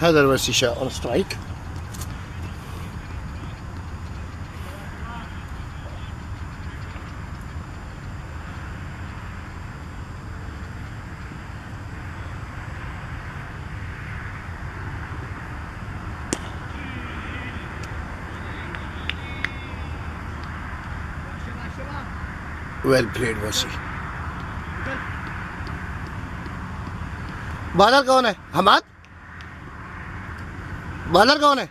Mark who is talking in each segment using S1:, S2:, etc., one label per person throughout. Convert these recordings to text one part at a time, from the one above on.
S1: Heather Vasisha on strike. Well played, Vasi. Bowler कौन है Hammad bowler कौन है?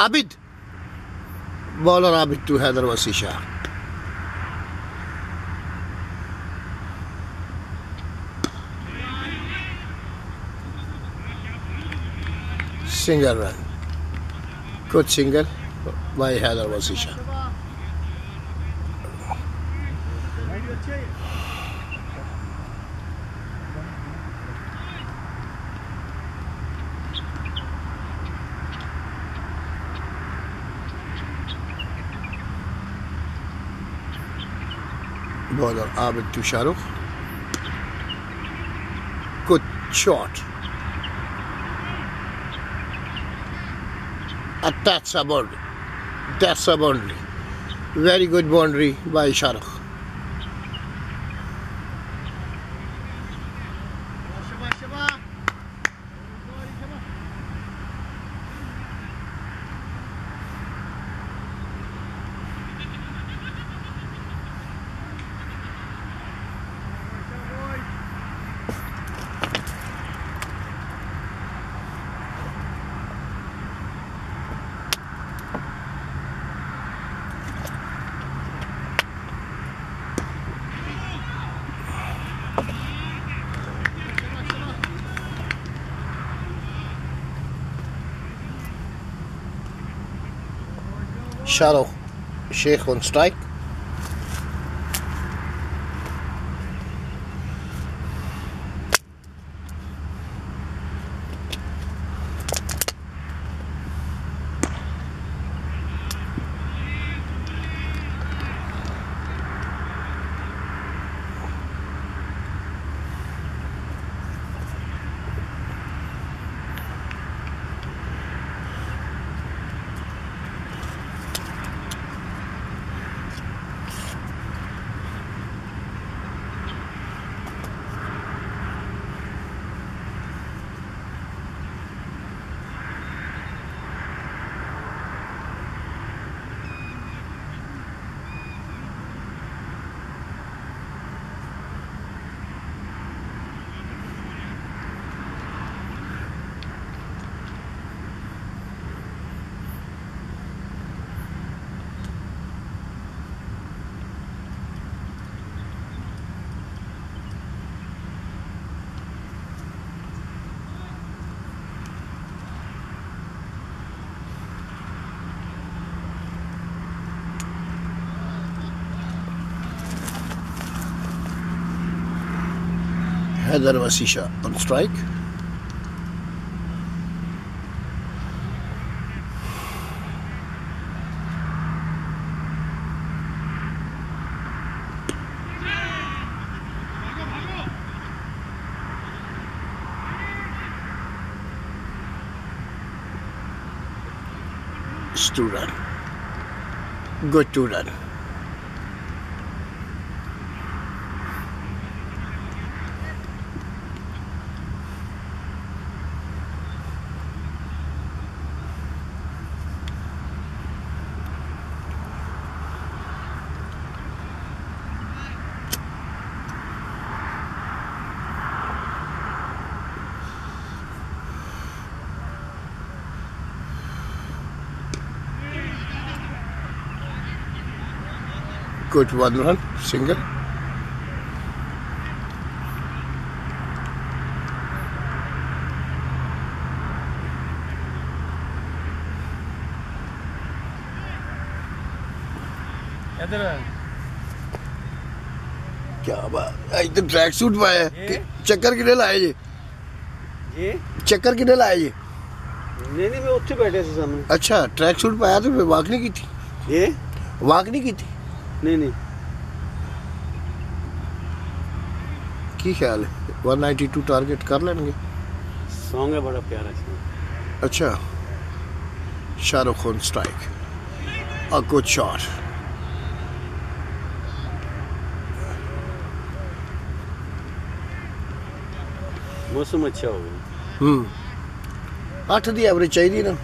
S1: Abid. Bowler Abid to Haider Wasi Shah. Single run. Good single by Haider Wasi Shah. Bowler Abid to Shahrukh. Good shot. And that's a boundary. That's a boundary. Very good boundary by Shahrukh. Shahrukh Sheikh on strike. Heather Vasisha on strike. It's. Good two. good one run single क्या बात एक track suit पाया है। चक्कर किने लाए जी? चक्कर किने लाए जी?
S2: नहीं नहीं मैं उठे बैठे सामने।
S1: अच्छा ट्रैक सूट पाया तो फिर वाक नहीं की थी?
S2: ये?
S1: वाक नहीं की थी?
S2: नहीं नहीं।
S1: की ख्याल है? 192 टारगेट कर लेंगे।
S2: सॉन्ग है बड़ा प्यारा है
S1: अच्छा। Shahrukh Khan strike a good shot
S2: मौसम अच्छा होगा।
S1: हम्म। अठ दी एवरेज चाहिए ना।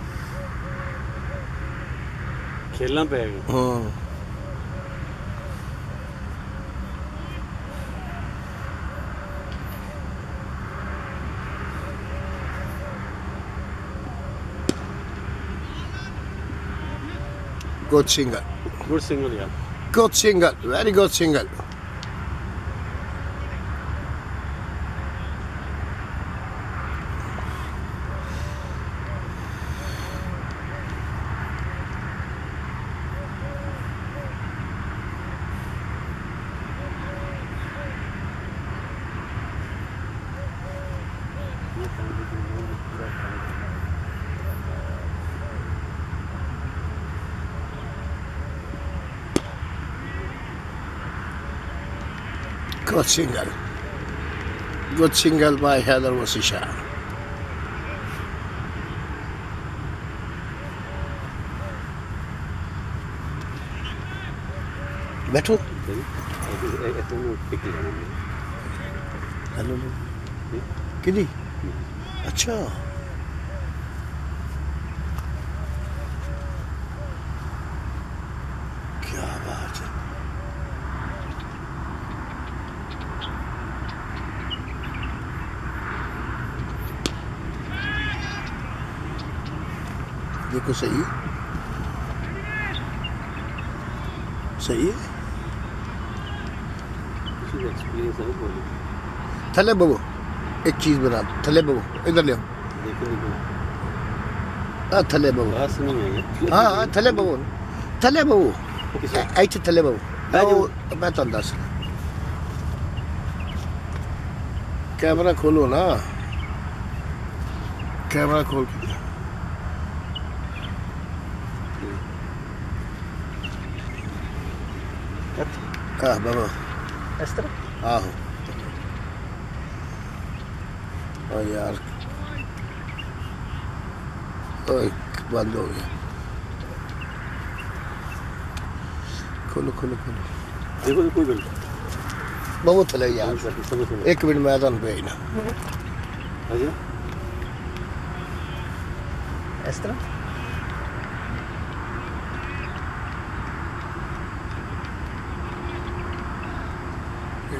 S2: खेलना पड़ेगा।
S1: हाँ। good single.
S2: Good single, yeah.
S1: Good single, very good single. Good single. Good single by Heather Wasisha. बैठो
S2: पिक लेना
S1: हेलो किदी अच्छा देखो सही है? सही है? थले बबो एक चीज़ बना थले बबो इधर ले हाँ थले बबो।
S2: हाँ
S1: हाँ थले बबो। थले बबो।
S2: ऐसे थले
S1: बबो। मैं तो अंदाज कैमरा खोलो ना। कैमरा खोल के ਘਾਹ ਬਾਵਾ
S2: ਇਸ ਤਰ੍ਹਾਂ?
S1: ਆਹੋ। ਓ ਯਾਰ। ਓਏ ਬੰਦ ਹੋ ਗਿਆ। ਖੋਲੋ ਖੋਲੋ ਖੋਲੋ।
S2: ਦੇਖੋ ਕੋਈ ਗੱਲ
S1: ਬਹੁਤ ਥਲੇ ਯਾਰ। ਇੱਕ ਮਿੰਟ ਮੈਂ ਤੁਹਾਨੂੰ ਭੇਜਣਾ
S2: ਅਜਾ
S3: ਇਸ ਤਰ੍ਹਾਂ?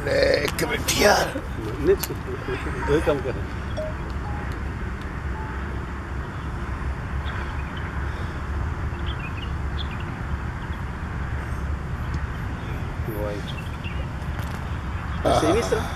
S1: by Heather Wasisha. Sir ji. You celebrated. एक मिनट यार
S2: नेक्स्ट दो ही काम कर रहे हैं वाइट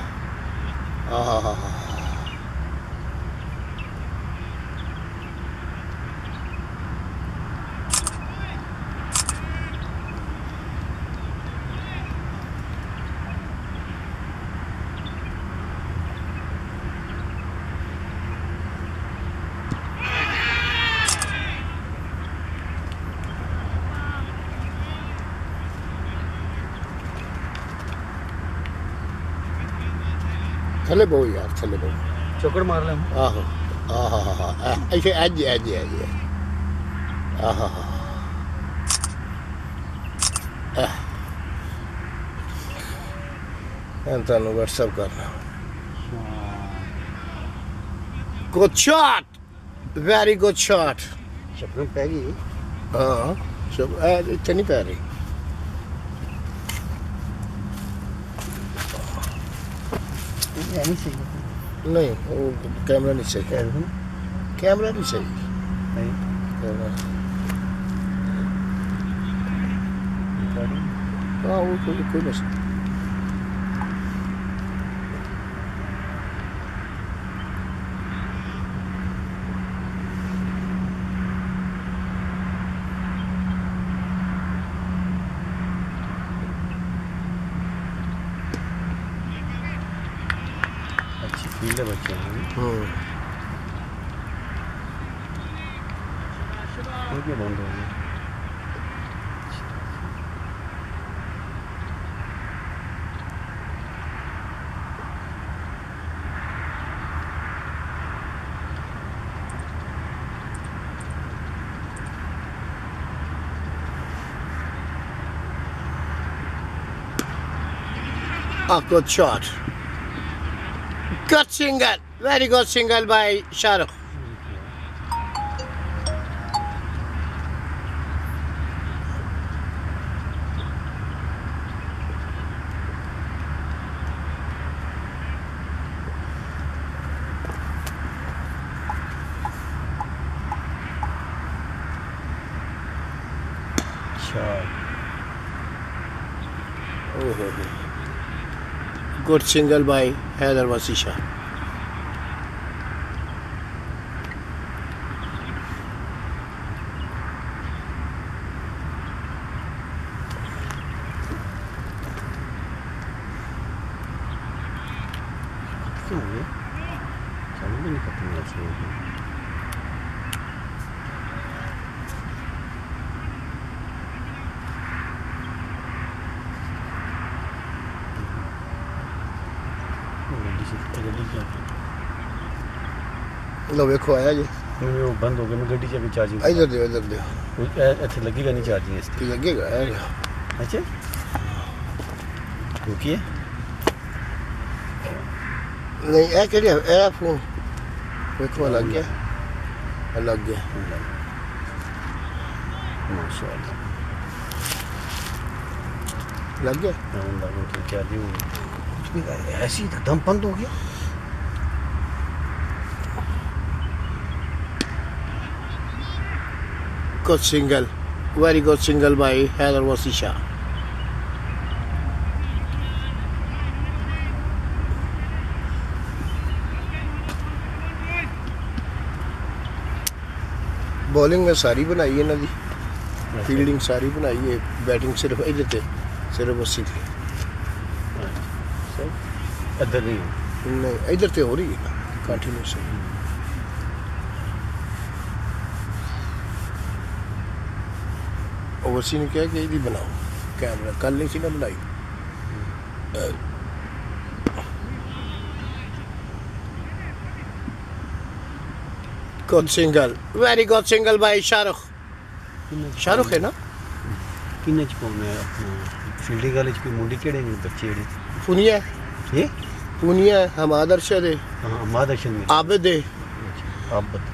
S1: ਥੱਲੇ ਬਹੁ ਯਾਰ ਥੱਲੇ ਬਹੁ
S3: चौकड़ मार ले
S1: ਆਹੋ ਆਹਾ ਹਾ ਹਾ ਐਸੇ ਅੱਜ ਅੱਜ ਅੱਜ ਆਹਾ ਹਾ ਹਾਂ ਤੁਹਾਨੂੰ WhatsApp ਕਰਨਾ Good shot! Very good shot.
S2: Shabnam पै गई
S1: ਹਾਂ ਸਭ ਇਹ ਇੱਥੇ ਨਹੀਂ ਪੈ ਰਹੀ
S3: नहीं
S1: वो कैमरा
S3: नहीं
S1: चाहिए कैमरा नहीं चाहिए नहीं
S2: कैमरा हाँ वो
S1: कोई
S2: कोई नहीं ಇಲ್ಲ ಬಚ್ಚ ಹ್ಞೂ
S1: Ah, good shot. Good single. Very good single by Shahrukh.
S2: Shot oh,
S1: Good single by Haider Wasisha. ਲੋ ਵੇਖੋ ਆਇਆ ਜੀ
S2: ਇਹ ਉਹ ਬੰਦ ਹੋ ਗਿਆ ਮੈਂ ਗੱਡੀ ਚ ਵੀ ਚਾਰਜਿੰਗ
S1: ਇਧਰ ਦਿਓ ਇਧਰ ਦੇ ਕੋਈ
S2: ਇੱਥੇ ਲੱਗੇਗਾ ਨਹੀਂ ਚਾਰਜਿੰਗ ਇਸ
S1: ਤੇ ਲੱਗੇਗਾ
S2: ਹੈ ਅੱਛਾ रुकिए
S1: ਨਹੀਂ ਇਹ ਕਿਹੜੀ ਇਹ ਫੋਨ ਵੇਖੋ ਲੱਗ ਗਿਆ ਲੱਗ ਗਿਆ
S2: ਮਾਸ਼ਾਅੱਲਾ लग ਐਸੀ ਤਾਂ ਦਮ ਬੰਦ ਹੋ ਗਿਆ
S1: Good single. Very good single by Haider Wasisha. Bowling में सारी बनाई है ना जी? फील्डिंग सारी बनाई है बैटिंग सिर्फ़ इधर थे सिर्फ़ अस्सी थी
S2: सब इधर नहीं हो।
S1: इधर ते हो रही है ना कंटिन्यूस ओवरसी ने कहा कि ਇਹਦੀ ਬਣਾਓ ਕੈਮਰਾ ਕੱਲ ਨਹੀਂ ਸੀ ਨਾ ਬਣਾਈ Good single. Very good single by Shahrukh. Shahrukh है ना
S2: ਕਿੰਨੇ ਚ ਪਾਉਣੇ ਆ ਆਪਣਾ ਫੀਲਡਿੰਗ ਵਾਲੇ ਚ ਕੋਈ ਮੁੰਡੇ ਕਿਹੜੇ ਨੇ ਬੱਚੇ ਜਿਹੜੇ
S1: पुनिया
S2: ਇਹ
S1: पुनिया हमाद अरशद है
S2: ਹਾਂ ਮਾਦਸ਼ਨ ਮੇ
S1: आबिद है
S2: ਆਬਦ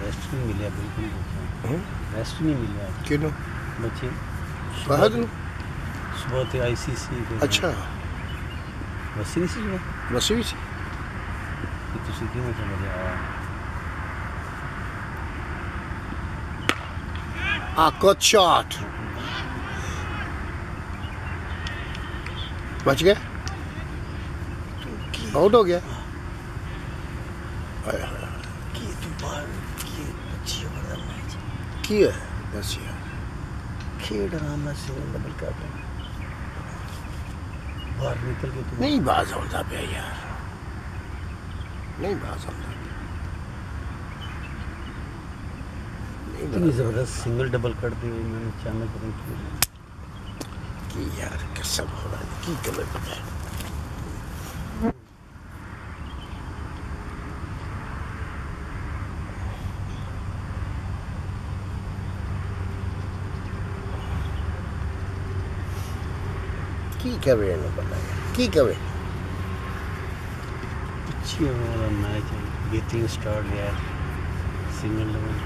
S2: रेस्ट नहीं मिले बिल्कुल रेस्ट नहीं मिले
S1: क्यों
S2: बच्चे
S1: पढ़ा नु
S2: सुबह ते आईसीसी
S1: अच्छा
S2: बस नहीं सी सुबह
S1: बस भी सी
S2: कि ਤੁਸੀਂ ਕਿਵੇਂ ਸਮਝ ਆ
S1: A good shot. बच गया आउट हो गया आया, आया।
S2: कि तू बाहर कि अच्छी बड़ा मैच
S1: की है बस यार
S2: खेड आराम ਨਾਲ सिंगल डबल कर रहे बाहर निकल के तुम
S1: नहीं बाज होता पे यार। नहीं बाज होता नहीं
S2: इतनी ज़बरदस्त सिंगल डबल कर दी हुई मैंने चैनल पर
S1: की यार कसम हो रहा है की कलर पता ना पता की करे
S2: अच्छी वाला मैच है बेहतरीन स्टार्ट लिया सिंगल डबल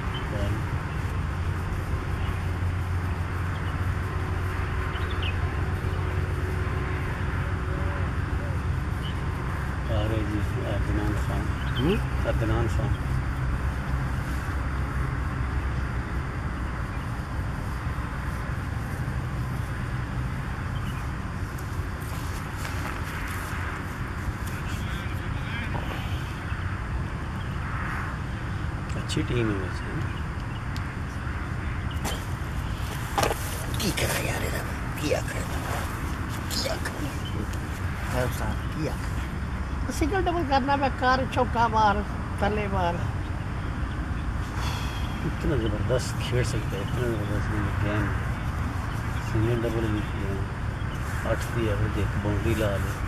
S2: आ रहे जी अदनान खान
S1: हम्म?
S2: अदनान खान अच्छी टीम है वैसे।
S1: की करा यार इधर किया कर। किया कर। हर हाँ साल किया कर। सिंगल डबल करना मैं कार चौका मार तले मार।
S2: इतना ज़बरदस्त खेल सकते हैं इतना ज़बरदस्त मेरे गेम सिंगल डबल भी किया। अटती है देख बाउंड्री ला ले।